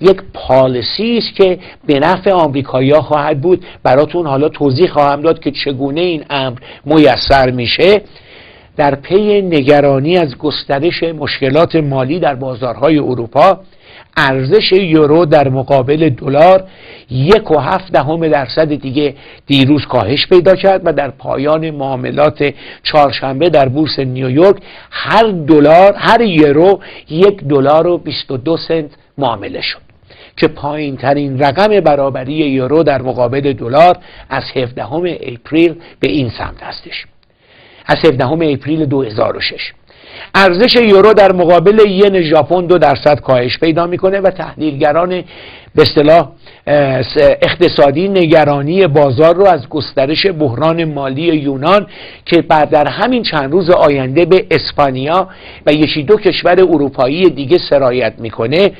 یک پالسی است که به نفع آمریکایی‌ها خواهد بود. براتون حالا توضیح خواهم داد که چگونه این امر میسر میشه. در پی نگرانی از گسترش مشکلات مالی در بازارهای اروپا ارزش یورو در مقابل دلار یک و هفت دهم درصد دیگه دیروز کاهش پیدا کرد و در پایان معاملات چهارشنبه در بورس نیویورک هر دلار هر یورو یک دلار و 22 سنت معامله شد که پایین ترین رقم برابری یورو در مقابل دلار از 17 اپریل به این سمت هستش. از 17 اپریل 2006 ارزش یورو در مقابل ین ژاپن دو درصد کاهش پیدا می‌کنه و تحلیلگران به اصطلاح اقتصادی نگرانی بازار رو از گسترش بحران مالی یونان که بعد در همین چند روز آینده به اسپانیا و یکی دو کشور اروپایی دیگه سرایت می‌کنه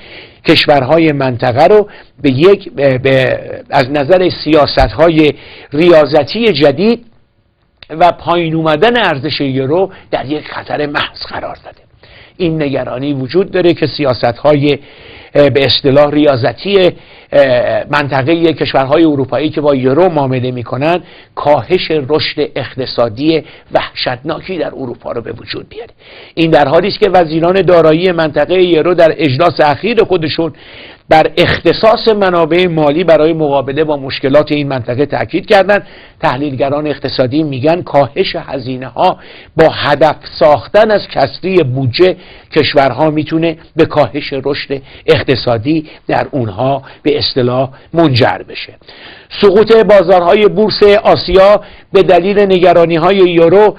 کشورهای منطقه رو به یک به از نظر سیاست های ریاضتی جدید و پایین اومدن ارزش یورو در یک خطر محض قرار داده. این نگرانی وجود داره که سیاست های به اصطلاح ریاضتی منطقه کشورهای اروپایی که با یورو معامله می‌کنن کاهش رشد اقتصادی وحشتناکی در اروپا رو به وجود بیاره. این در حالی است که وزیران دارایی منطقه یورو در اجلاس اخیر خودشون بر اختصاص منابع مالی برای مقابله با مشکلات این منطقه تاکید کردند. تحلیلگران اقتصادی میگن کاهش هزینه ها با هدف ساختن از کسری بودجه کشورها می‌تونه به کاهش رشد اقتصادی در اونها به اصطلاح منجر بشه. سقوط بازارهای بورس آسیا به دلیل نگرانی های یورو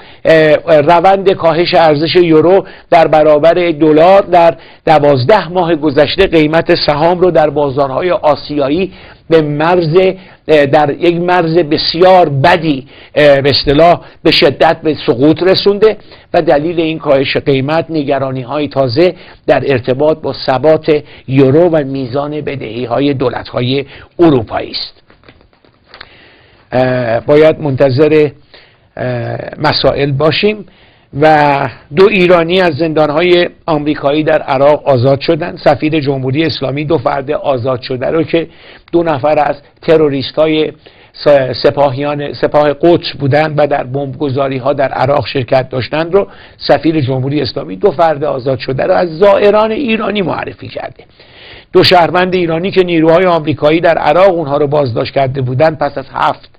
روند کاهش ارزش یورو در برابر دلار در دوازده ماه گذشته قیمت سهام رو در بازارهای آسیایی به مرز در یک مرز بسیار بدی به اصطلاح به شدت به سقوط رسونده و دلیل این کاهش قیمت نگرانی های تازه در ارتباط با ثبات یورو و میزان بدهی های دولت های اروپایی است. باید منتظر مسائل باشیم. و دو ایرانی از زندانهای آمریکایی در عراق آزاد شدند سفیر جمهوری اسلامی دو فرد آزاد شده رو که دو نفر از تروریست های سپاهیان سپاه قدس بودند و در بمبگذاری ها در عراق شرکت داشتند رو سفیر جمهوری اسلامی دو فرد آزاد شده رو از زائران ایرانی معرفی کرده. دو شهروند ایرانی که نیروهای آمریکایی در عراق اونها رو بازداشت کرده بودند پس از هفت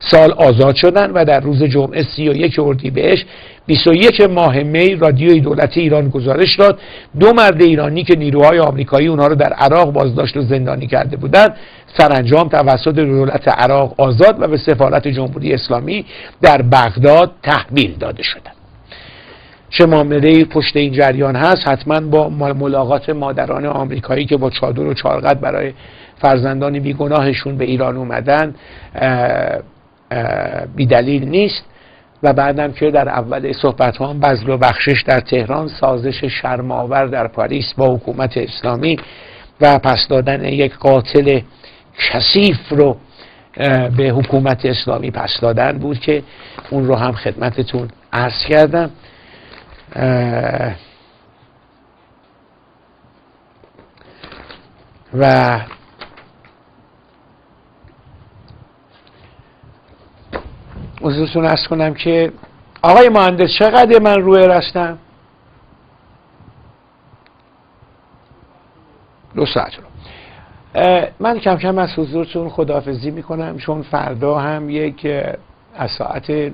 سال آزاد شدن و در روز جمعه 31 اردیبهشت 21 ماه می رادیوی دولتی ایران گزارش داد. دو مرد ایرانی که نیروهای آمریکایی اونها رو در عراق بازداشت و زندانی کرده بودند سرانجام توسط دولت عراق آزاد و به سفارت جمهوری اسلامی در بغداد تحویل داده شدند. چه معامله پشت این جریان هست. حتما با ملاقات مادران آمریکایی که با چادر و چارقد برای فرزندان بیگناهشون به ایران اومدن بیدلیل نیست و بعدم که در اول صحبت ها هم بزل و بخشش در تهران سازش شرماور در پاریس با حکومت اسلامی و پس دادن یک قاتل کثیف رو به حکومت اسلامی پس دادن بود که اون رو هم خدمتتون عرض کردم. و حضورتون ارز کنم که آقای مهندس چقدر من روی رستم؟ دو ساعت رو. من کم کم از حضورتون خداحافظی می‌کنم چون فردا هم یک از ساعت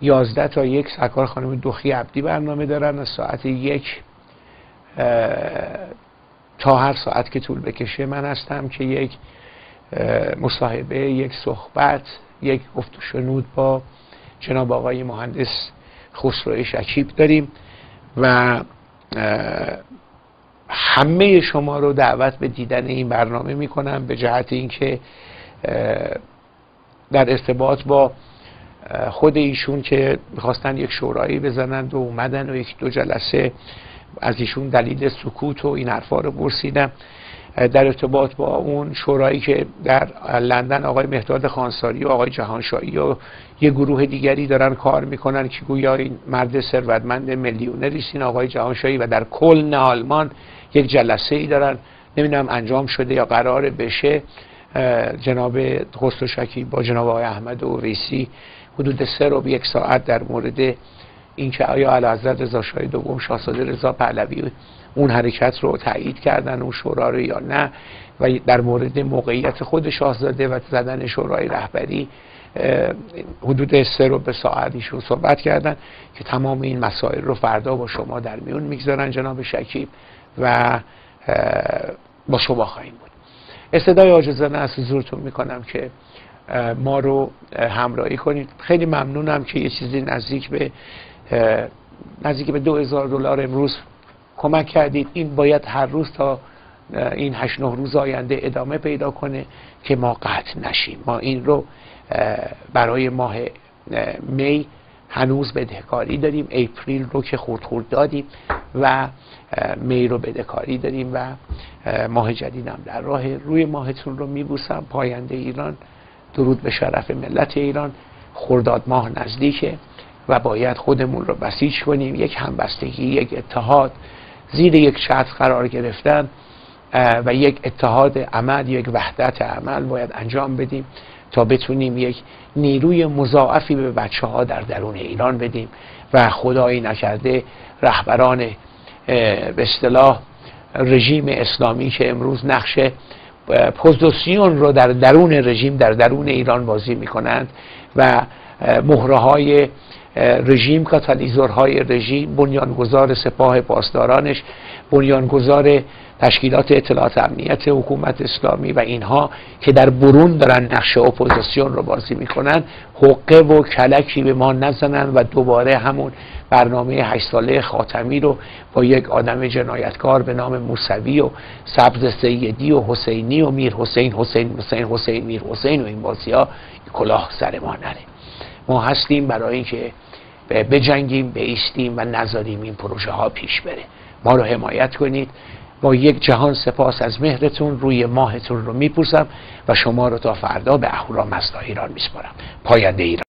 یازده تا یک سرکار خانم دخی عبدی برنامه دارن از ساعت یک تا هر ساعت که طول بکشه من هستم که یک مصاحبه یک صحبت یک گفت شنود با جناب آقای مهندس خسرو شکیب داریم و همه شما رو دعوت به دیدن این برنامه می‌کنم به جهت اینکه در ارتباط با خود ایشون که می‌خواستن یک شورایی بزنند و اومدن و یک دو جلسه از ایشون دلیل سکوت و این حرفا رو برسیدم در ارتباط با اون شورایی که در لندن آقای مهداد خانساری و آقای جهانشاهی و یه گروه دیگری دارن کار می‌کنن که گویا این مرد ثروتمند میلیونری این آقای جهانشاهی و در کلن آلمان یک جلسه ای دارن. نمی‌دونم انجام شده یا قرار بشه. جناب خسرو شکی با جناب آقای احمد و ویسی حدود سه رو یک ساعت در مورد اینکه آیا علی حضرت رضا شاه دوم شاهزاده رضا پهلوی اون حرکت رو تایید کردن اون شورا رو یا نه و در مورد موقعیت خود شاهزاده و زدن شورای رهبری حدود سه رو به ساعت ایشون صحبت کردن که تمام این مسائل رو فردا با شما در میون می‌گذارن جناب شکیب و با شما خواهیم بود. استدای آجزانه از حضورتون می‌کنم که ما رو همراهی کنید. خیلی ممنونم که یه چیزی نزدیک به نزدیک به دو هزار دلار امروز کمک کردید. این باید هر روز تا این هشت نه روز آینده ادامه پیدا کنه که ما قطع نشیم. ما این رو برای ماه می هنوز بدهکاری داریم. اپریل رو که خورد خورد دادیم و می رو بدهکاری داریم و ماه جدیدم در راه روی ماهتون رو میبوسم. پاینده ایران درود به شرف ملت ایران. خرداد ماه نزدیکه. و باید خودمون رو بسیج کنیم. یک همبستگی یک اتحاد. زیر یک شرط قرار گرفتن و یک اتحاد عمل یک وحدت عمل باید انجام بدیم تا بتونیم یک نیروی مضاعفی به بچه ها در درون ایران بدیم. و خدایی نکرده رهبران به اصطلاح رژیم اسلامی که امروز نقش اپوزیسیون رو در درون رژیم در درون ایران بازی می‌کنند و مهره های رژیم کاتالیزورهای رژیم بنیانگذار سپاه پاسدارانش بنیانگذار تشکیلات اطلاعات امنیت حکومت اسلامی و اینها که در برون دارن نقش اپوزیسیون رو بازی می‌کنن حقه و کلکی به ما نزنن و دوباره همون برنامه هشت ساله خاتمی رو با یک آدم جنایتکار به نام موسوی و سبز سیدی و حسینی و میر حسین حسین حسین حسین میر حسین و این بازی ها کلاه سر ما نره. ما هستیم برای اینکه بجنگیم بیستیم و نذاریم این پروژه ها پیش بره. ما رو حمایت کنید. با یک جهان سپاس از مهرتون روی ماهتون رو میپوسم و شما رو تا فردا به اهورا مزدا ایران میسپارم. پاینده ایران.